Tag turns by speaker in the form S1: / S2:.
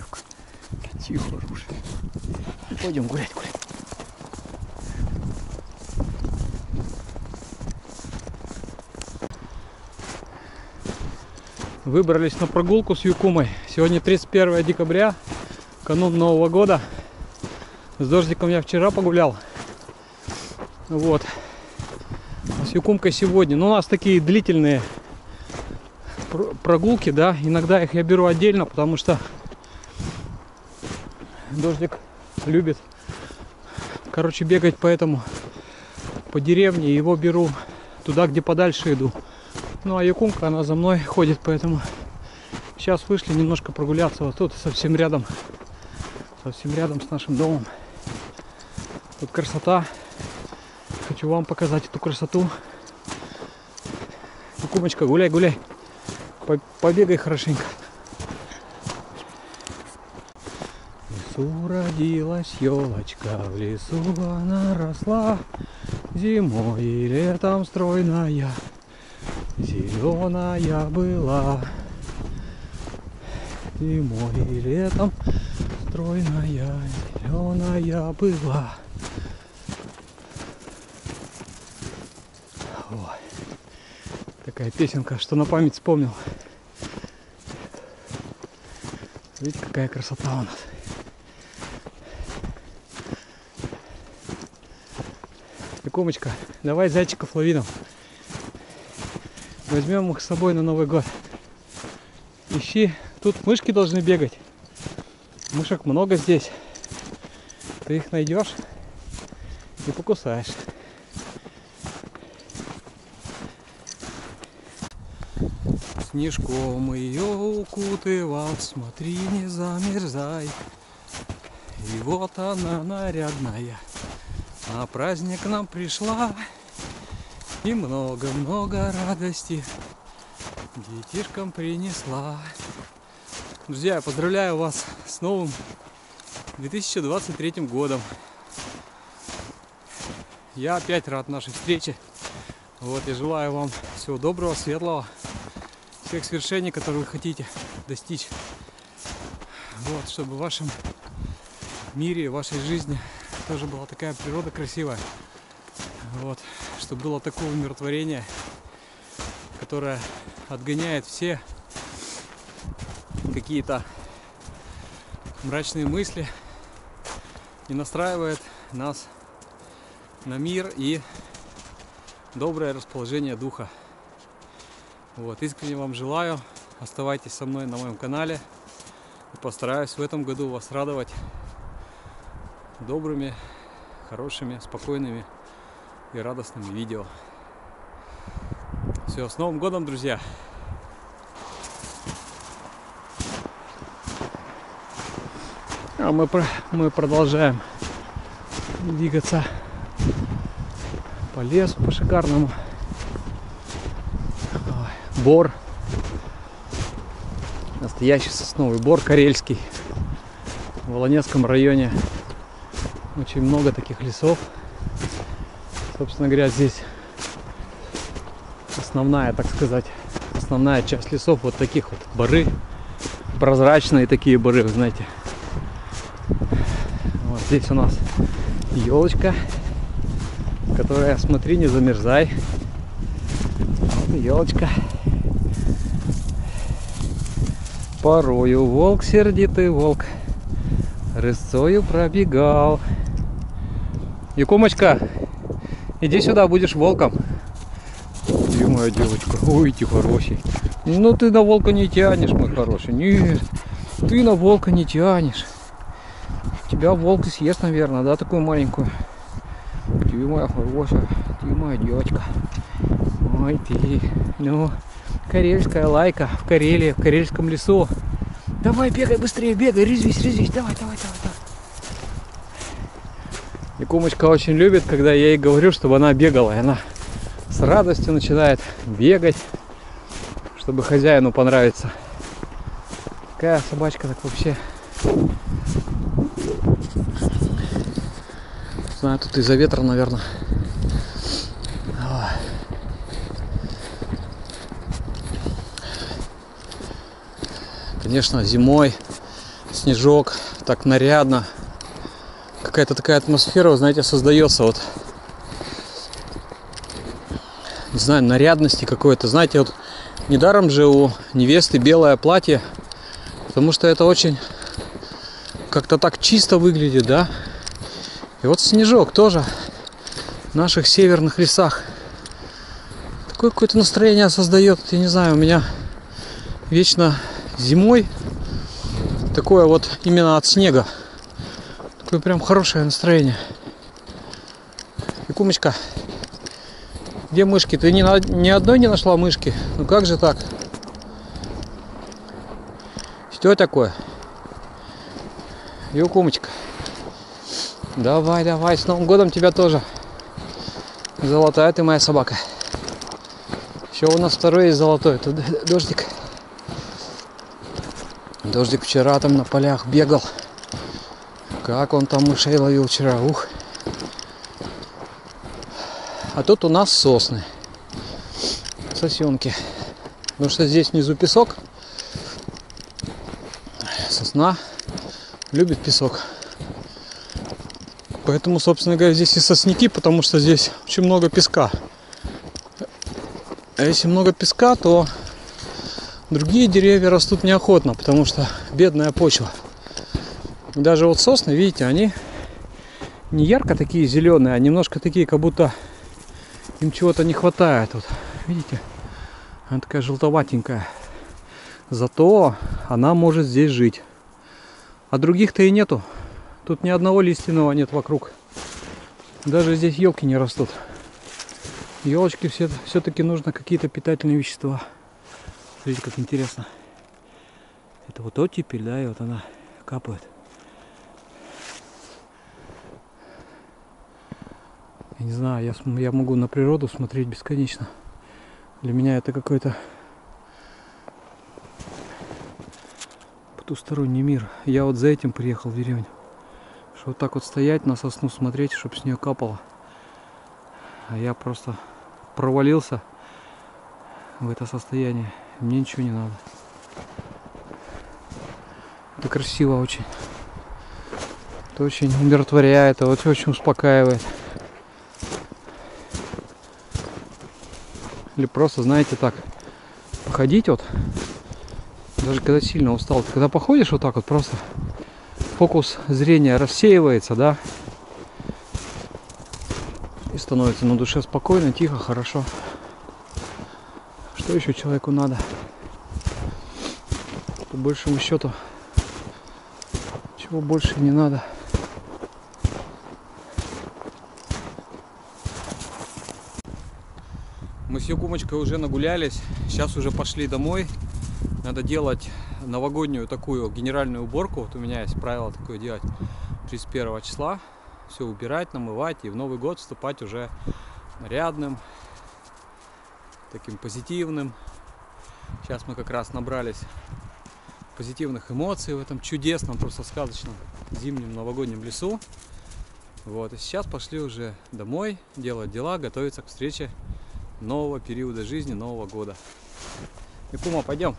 S1: Девка. Тихо, хорошая. Пойдем гулять, гулять. Выбрались на прогулку с Юкумой. Сегодня 31 декабря, канун Нового года. С дождиком я вчера погулял. Вот. А с Юкумкой сегодня. Но у нас такие длительные прогулки, да. Иногда их я беру отдельно, потому что дождик любит, короче, бегать поэтому по деревне. Его беру туда, где подальше иду. Ну а Якумка, она за мной ходит, поэтому сейчас вышли немножко прогуляться. Вот тут совсем рядом, совсем рядом с нашим домом. Тут красота. Хочу вам показать эту красоту. Якумочка, гуляй, гуляй. Побегай хорошенько. Лесу родилась елочка, в лесу она росла, зимой и летом стройная. Зеленая была Зимой и летом Стройная, зеленая была Ой. Такая песенка, что на память вспомнил Видите, какая красота у нас Якумочка, давай зайчиков лови. Возьмем их с собой на Новый год. Ищи. Тут мышки должны бегать. Мышек много здесь. Ты их найдешь и покусаешь. Снежком ее укутывал, смотри, не замерзай. И вот она нарядная, на праздник нам пришла. И много-много радости детишкам принесла. Друзья, я поздравляю вас с новым 2023 годом. Я опять рад нашей встрече. Вот, я желаю вам всего доброго, светлого, всех свершений, которые вы хотите достичь. Вот, чтобы в вашем мире, в вашей жизни тоже была такая природа красивая. Вот, чтобы было такое умиротворение, которое отгоняет все какие-то мрачные мысли и настраивает нас на мир и доброе расположение духа. Вот, искренне вам желаю. Оставайтесь со мной на моем канале. И постараюсь в этом году вас радовать добрыми, хорошими, спокойными и радостными видео. Все, с Новым годом, друзья! А мы, мы продолжаем двигаться по лесу, по шикарному. Бор. Настоящий сосновый бор карельский. В Волонецком районе очень много таких лесов. Собственно говоря, здесь основная, так сказать, основная часть лесов вот таких вот бары. Прозрачные такие бары, вы знаете. Вот здесь у нас елочка, которая, смотри, не замерзай. Вот елочка. Порою волк, сердитый волк, рысцою пробегал. Якумочка, Иди сюда, будешь волком. Ты моя девочка. Ой, ты хороший. Ну ты на волка не тянешь, мой хороший. Нет, ты на волка не тянешь. Тебя волк съест, наверное, да, такую маленькую. Ты моя хорошая, ты моя девочка. Ой, ты. Ну, карельская лайка в Карелии, в карельском лесу. Давай, бегай быстрее, бегай, резвись, резвись. Давай, давай, давай, давай. И кумочка очень любит, когда я ей говорю, чтобы она бегала. И она с радостью начинает бегать, чтобы хозяину понравиться. Какая собачка так вообще. Знаю, тут из-за ветра, наверное. Конечно, зимой снежок, так нарядно. Какая-то такая атмосфера, знаете, создается вот, не знаю, нарядности какой-то. Знаете, вот недаром же у невесты белое платье, потому что это очень как-то так чисто выглядит, да? И вот снежок тоже в наших северных лесах. Такое какое-то настроение создает, я не знаю, у меня вечно зимой такое вот именно от снега. Такое прям хорошее настроение. И кумочка, где мышки? Ты ни, ни одной не нашла мышки? Ну как же так? Что такое? Юкумочка. Давай, давай, с Новым годом тебя тоже. Золотая ты моя собака. Еще у нас второй есть золотой. Тут дождик. Дождик вчера там на полях бегал. Как он там мышей ловил вчера. Ух. А тут у нас сосны. Сосенки. Потому что здесь внизу песок. Сосна любит песок. Поэтому, собственно говоря, здесь и сосняки, потому что здесь очень много песка. А если много песка, то другие деревья растут неохотно, потому что бедная почва. Даже вот сосны, видите, они не ярко такие зеленые, а немножко такие, как будто им чего-то не хватает. Вот, видите, она такая желтоватенькая. Зато она может здесь жить. А других-то и нету. Тут ни одного лиственного нет вокруг. Даже здесь елки не растут. Елочки все, все-таки нужно какие-то питательные вещества. Смотрите, как интересно. Это вот оттепель, да, и вот она капает. Я не знаю, я, я могу на природу смотреть бесконечно. Для меня это какой-то потусторонний мир. Я вот за этим приехал в деревню. Что вот так вот стоять на сосну смотреть, чтобы с нее капало. А я просто провалился в это состояние. Мне ничего не надо. Это красиво очень. Это очень умиротворяет, это очень успокаивает. Или просто, знаете, так, походить вот даже когда сильно устал, когда походишь вот так вот просто фокус зрения рассеивается, да, и становится на душе спокойно, тихо, хорошо. Что еще человеку надо? По большему счету, чего больше не надо. Мы с Якумочкой уже нагулялись, сейчас уже пошли домой. Надо делать новогоднюю такую генеральную уборку. Вот у меня есть правило такое делать 31 числа. Все убирать, намывать и в Новый год вступать уже нарядным, таким позитивным. Сейчас мы как раз набрались позитивных эмоций в этом чудесном, просто сказочном зимнем новогоднем лесу. Вот, и сейчас пошли уже домой делать дела, готовиться к встрече нового периода жизни, Нового года. Якума, пойдем.